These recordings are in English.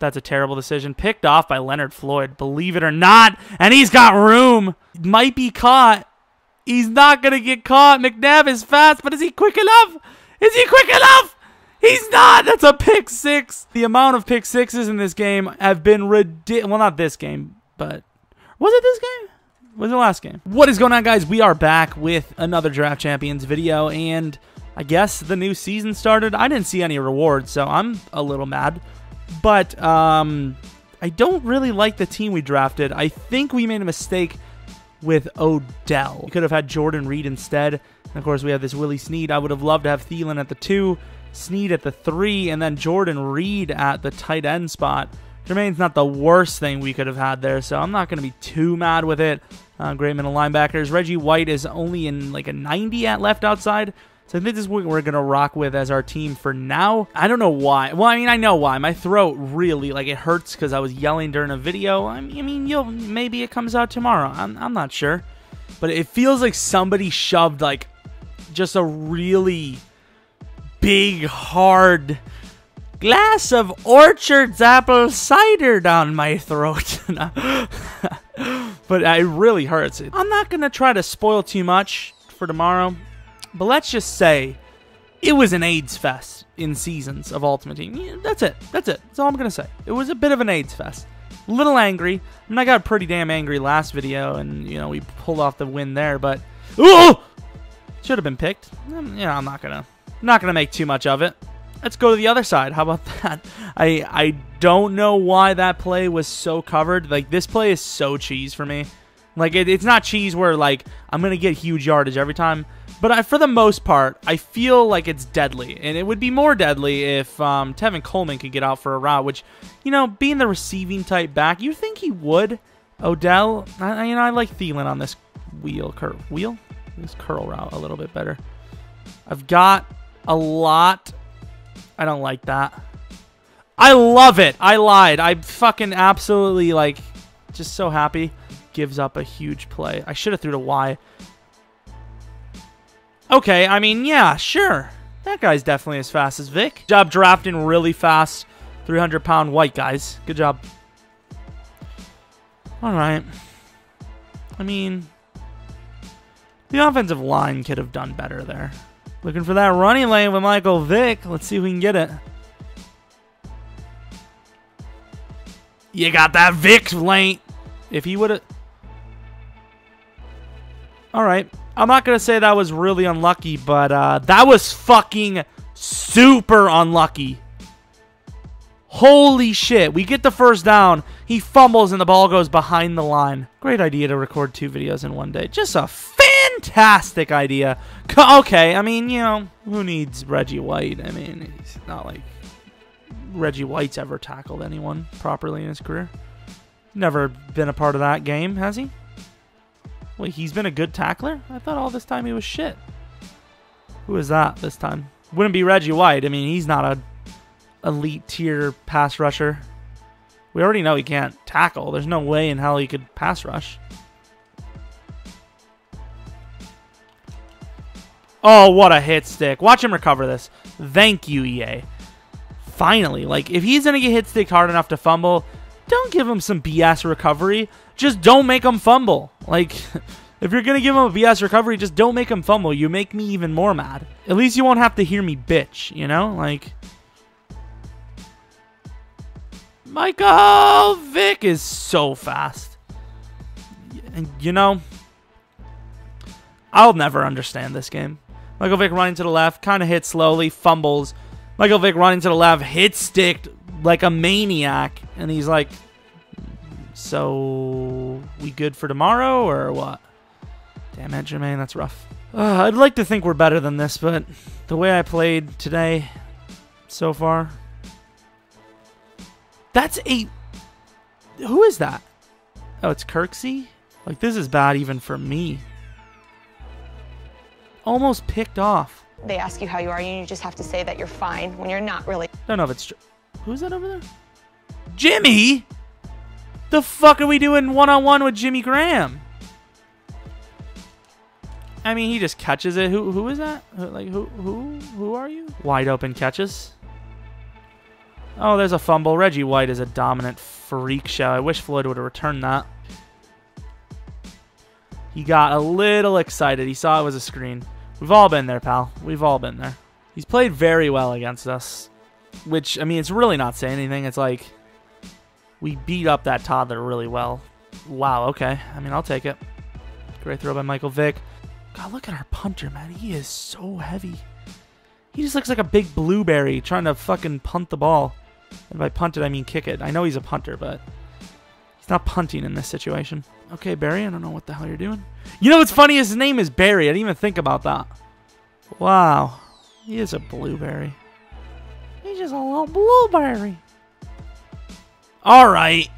That's a terrible decision. Picked off by Leonard Floyd, believe it or not. And he's got room. Might be caught. He's not going to get caught. McNabb is fast, but is he quick enough? Is he quick enough? He's not. That's a pick six. The amount of pick sixes in this game have been ridiculous. Well, not this game, but was it this game? Was it the last game? What is going on, guys? We are back with another Draft Champions video, and I guess the new season started. I didn't see any rewards, so I'm a little mad. But um, I don't really like the team we drafted. I think we made a mistake with Odell. We could have had Jordan Reed instead. And of course, we have this Willie Snead. I would have loved to have Thielen at the two. Snead at the three, and then Jordan Reed at the tight end spot. Jermaine's not the worst thing we could have had there, so I'm not going to be too mad with it. Uh, great middle linebackers. Reggie White is only in like a 90 at left outside. So I think this is what we're to rock with as our team for now. I don't know why. Well, I mean, I know why. My throat really, like, it hurts because I was yelling during a video. I mean, you'll maybe it comes out tomorrow. I'm, I'm not sure. But it feels like somebody shoved, like, just a really big, hard glass of Orchard's apple cider down my throat. but it really hurts. I'm not to try to spoil too much for tomorrow, but let's just say it was an AIDS fest in seasons of Ultimate Team. Yeah, that's it. That's it. That's all I'm going to say. It was a bit of an AIDS fest. Little angry. I mean, I got pretty damn angry last video, and, you know, we pulled off the win there, but... Ooh! Should have been picked. Mm, yeah, I'm not going to not going to make too much of it. Let's go to the other side. How about that? I I don't know why that play was so covered. Like this play is so cheese for me. Like it, it's not cheese where like I'm gonna get huge yardage every time, but I, for the most part, I feel like it's deadly, and it would be more deadly if um, Tevin Coleman could get out for a route. Which, you know, being the receiving type back, you think he would. Odell, I, you know, I like Thielen on this wheel curl wheel this curl route a little bit better. I've got a lot. I don't like that. I love it. I lied. I'm fucking absolutely like just so happy. Gives up a huge play. I should have threw to Y. Okay, I mean, yeah, sure. That guy's definitely as fast as Vick. Good job drafting really fast 300 pound white guys. Good job. All right. I mean, the offensive line could have done better there. Looking for that running lane with Michael Vick. Let's see if we can get it. You got that Vick lane. If he would have... Alright. I'm not going to say that was really unlucky, but uh, that was fucking super unlucky. Holy shit. We get the first down. He fumbles and the ball goes behind the line. Great idea to record two videos in one day. Just a fantastic idea. Okay, I mean, you know, who needs Reggie White? I mean, he's not like Reggie White's ever tackled anyone properly in his career. Never been a part of that game, has he? Wait, he's been a good tackler? I thought all this time he was shit. Who is that this time? Wouldn't be Reggie White. I mean, he's not a elite tier pass rusher. We already know he can't tackle. There's no way in hell he could pass rush. Oh, what a hit stick. Watch him recover this. Thank you, EA. Finally, like, if he's going to get hit stick hard enough to fumble, don't give him some BS recovery. Just don't make him fumble. Like, if you're going to give him a BS recovery, just don't make him fumble. You make me even more mad. At least you won't have to hear me bitch, you know? Like, Michael Vick is so fast. And, you know, I'll never understand this game. Michael Vick running to the left, kind of hits slowly, fumbles. Michael Vick running to the left, hit stick like a maniac, and he's like, "So we good for tomorrow or what?" Damn it, Jermaine, that's rough. Uh, I'd like to think we're better than this, but the way I played today, so far, that's a. Who is that? Oh, it's Kirksey. Like this is bad even for me almost picked off. They ask you how you are, and you just have to say that you're fine when you're not really. Don't know if it's true. Who's that over there? Jimmy? The fuck are we doing one on one with Jimmy Graham? I mean, he just catches it. Who who is that? Like who who who are you? Wide open catches. Oh, there's a fumble. Reggie White is a dominant freak show. I wish Floyd would have returned that. He got a little excited. He saw it was a screen. We've all been there, pal. We've all been there. He's played very well against us, which, I mean, it's really not saying anything. It's like we beat up that toddler really well. Wow, okay. I mean, I'll take it. Great throw by Michael Vick. God, look at our punter, man. He is so heavy. He just looks like a big blueberry trying to fucking punt the ball. And by punt it, I mean kick it. I know he's a punter, but he's not punting in this situation. Okay, Barry, I don't know what the hell you're doing. You know what's funny? His name is Barry. I didn't even think about that. Wow. He is a blueberry. Just a little blueberry. All right.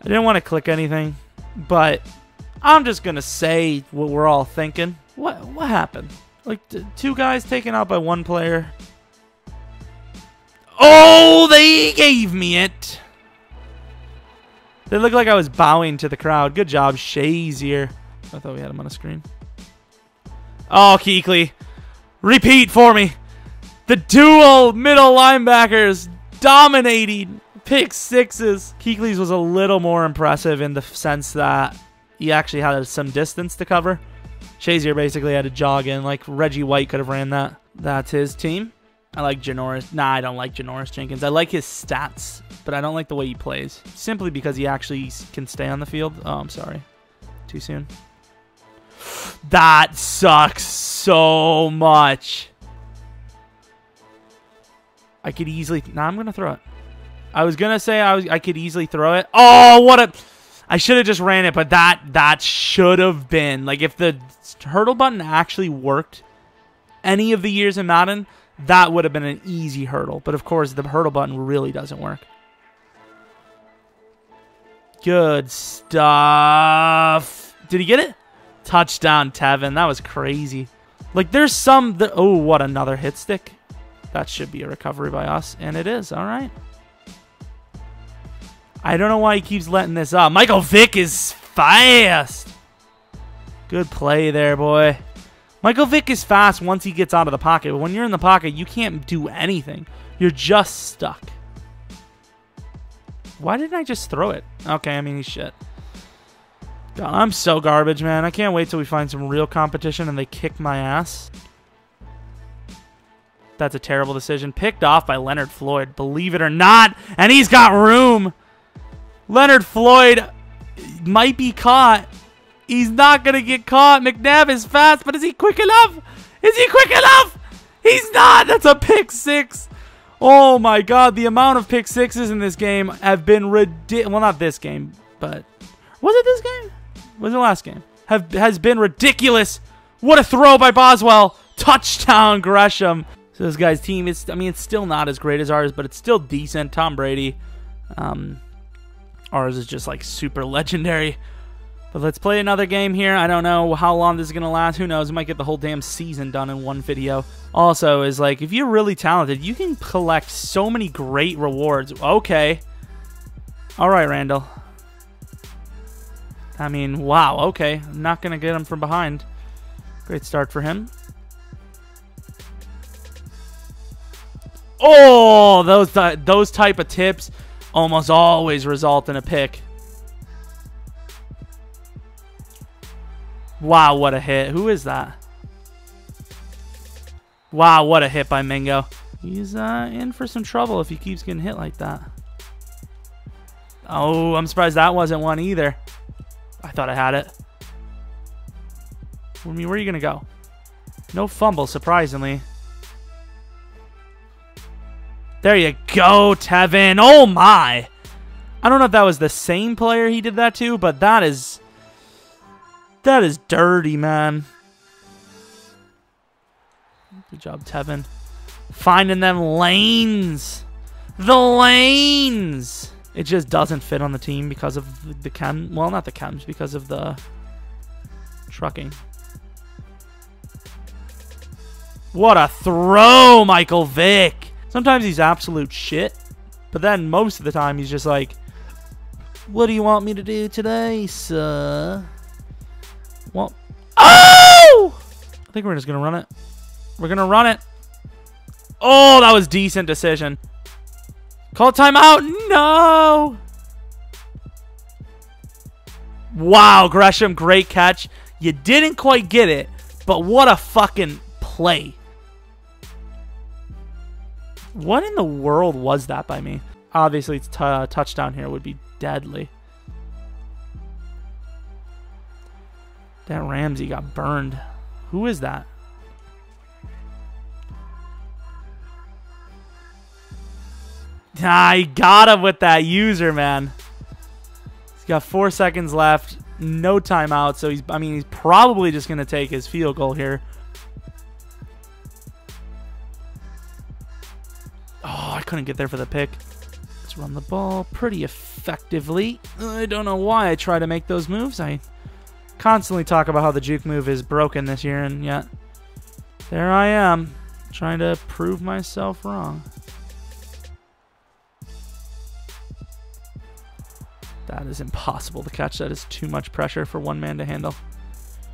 I didn't want to click anything, but I'm just to say what we're all thinking. What what happened? Like two guys taken out by one player. Oh, they gave me it. They looked like I was bowing to the crowd. Good job, Shazier. I thought we had him on a screen. Oh, Kuechly. Repeat for me. The dual middle linebackers dominating pick sixes. Kuechly's was a little more impressive in the sense that he actually had some distance to cover. Shazier basically had to jog in. Like Reggie White could have ran that. That's his team. I like Janoris. Nah, I don't like Janoris Jenkins. I like his stats, but I don't like the way he plays. Simply because he actually can stay on the field. Oh, I'm sorry. Too soon. That sucks so much. I could easily... Nah, I'm going to throw it. I was going to say I was I could easily throw it. Oh, what a... I should have just ran it, but that that should have been... Like, if the hurdle button actually worked any of the years in Madden that would have been an easy hurdle. But of course, the hurdle button really doesn't work. Good stuff. Did he get it? Touchdown, Tevin. That was crazy. Like, there's some... That, oh, what, another hit stick? That should be a recovery by us. And it is. All right. I don't know why he keeps letting this up. Michael Vick is fast. Good play there, boy. Michael Vick is fast once he gets out of the pocket, but when you're in the pocket, you can't do anything. You're just stuck. Why didn't I just throw it? Okay, I mean, he's shit. I'm so garbage, man. I can't wait till we find some real competition and they kick my ass. That's a terrible decision. Picked off by Leonard Floyd, believe it or not. And he's got room. Leonard Floyd might be caught. He's not going to get caught. McNabb is fast, but is he quick enough? Is he quick enough? He's not. That's a pick six. Oh my god, the amount of pick sixes in this game have been ridiculous. Well, not this game, but was it this game? Was the last game? Have has been ridiculous. What a throw by Boswell. Touchdown Gresham. So this guy's team is I mean it's still not as great as ours, but it's still decent. Tom Brady. Um ours is just like super legendary. But let's play another game here. I don't know how long this is going to last. Who knows? We might get the whole damn season done in one video. Also, is like, if you're really talented, you can collect so many great rewards. Okay. All right, Randall. I mean, wow. Okay. I'm not going to get him from behind. Great start for him. Oh, those, those type of tips almost always result in a pick. Wow, what a hit. Who is that? Wow, what a hit by Mingo. He's uh, in for some trouble if he keeps getting hit like that. Oh, I'm surprised that wasn't one either. I thought I had it. I mean, where are you going to go? No fumble, surprisingly. There you go, Tevin. Oh, my. I don't know if that was the same player he did that to, but that is that is dirty, man. Good job, Tevin. Finding them lanes. The lanes. It just doesn't fit on the team because of the chem. Well, not the chems, because of the trucking. What a throw, Michael Vick. Sometimes he's absolute shit. But then most of the time he's just like, what do you want me to do today, sir? Well, oh! I think we're just to run it. We're to run it. Oh, that was decent decision. Call timeout. No. Wow, Gresham, great catch. You didn't quite get it, but what a fucking play. What in the world was that by me? Obviously, it's uh, touchdown here would be deadly. That Ramsey got burned. Who is that? I got him with that user, man. He's got four seconds left. No timeout. So he's, I mean, he's probably just going to take his field goal here. Oh, I couldn't get there for the pick. Let's run the ball pretty effectively. I don't know why I try to make those moves. I constantly talk about how the juke move is broken this year, and yet there I am trying to prove myself wrong. That is impossible to catch. That is too much pressure for one man to handle.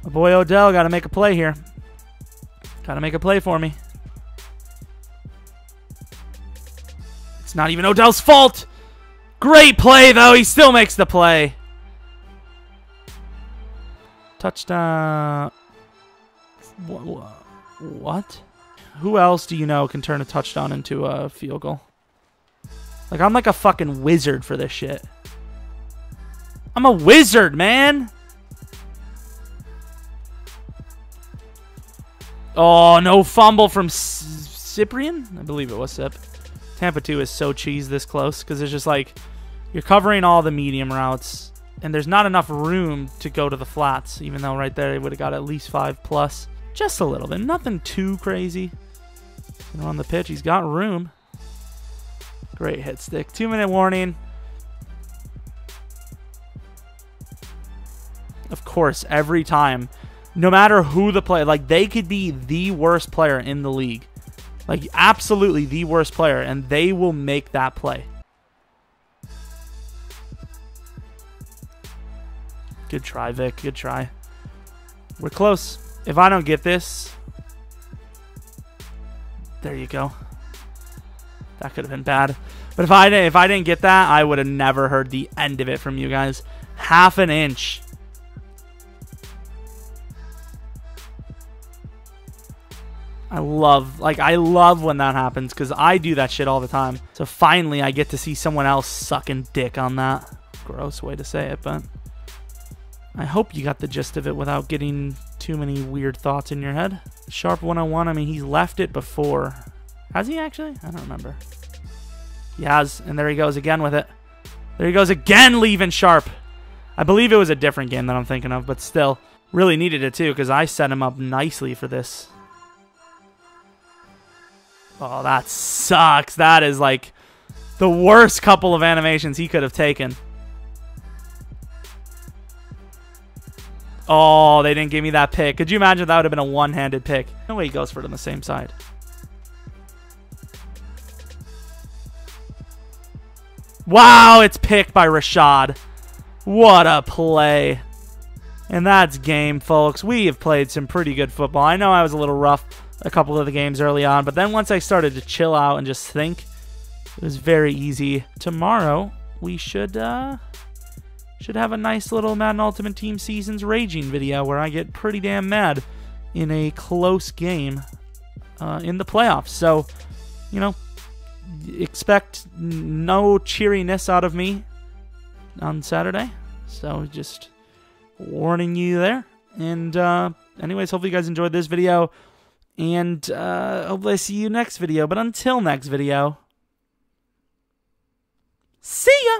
My boy Odell got to make a play here. Got to make a play for me. It's not even Odell's fault. Great play, though. He still makes the play. Touchdown. What? Who else do you know can turn a touchdown into a field goal? Like, I'm like a fucking wizard for this shit. I'm a wizard, man. Oh, no fumble from Cyprien? I believe it was Sip. Tampa 2 is so cheese this close because it's just like you're covering all the medium routes and there's not enough room to go to the flats, even though right there they would have got at least 5 plus. Just a little bit. Nothing too crazy. And on the pitch, he's got room. Great hit stick. Two minute warning. Of course, every time, no matter who the player, like they could be the worst player in the league, like absolutely the worst player, and they will make that play. Good try, Vick. Good try. We're close. If I don't get this, there you go. That could have been bad. But if I if I didn't get that, I would have never heard the end of it from you guys. Half an inch. I love, like, I love when that happens because I do that shit all the time. So finally, I get to see someone else sucking dick on that. Gross way to say it, but I hope you got the gist of it without getting too many weird thoughts in your head. Sharp 101, I mean, he's left it before. Has he actually? I don't remember. He has, and there he goes again with it. There he goes again, leaving Sharp. I believe it was a different game that I'm thinking of, but still, really needed it too because I set him up nicely for this. Oh, that sucks. That is like the worst couple of animations he could have taken. Oh, they didn't give me that pick. Could you imagine that would have been a one-handed pick? No way he goes for it on the same side. Wow, it's picked by Rashad. What a play. And that's game, folks. We have played some pretty good football. I know I was a little rough a couple of the games early on. But then once I started to chill out and just think, it was very easy. Tomorrow we should uh, should have a nice little Madden Ultimate Team Seasons raging video where I get pretty damn mad in a close game uh, in the playoffs. So, you know, expect no cheeriness out of me on Saturday. So just warning you there. And uh, anyways, hopefully you guys enjoyed this video. And uh, hopefully I see you next video. But until next video, see ya!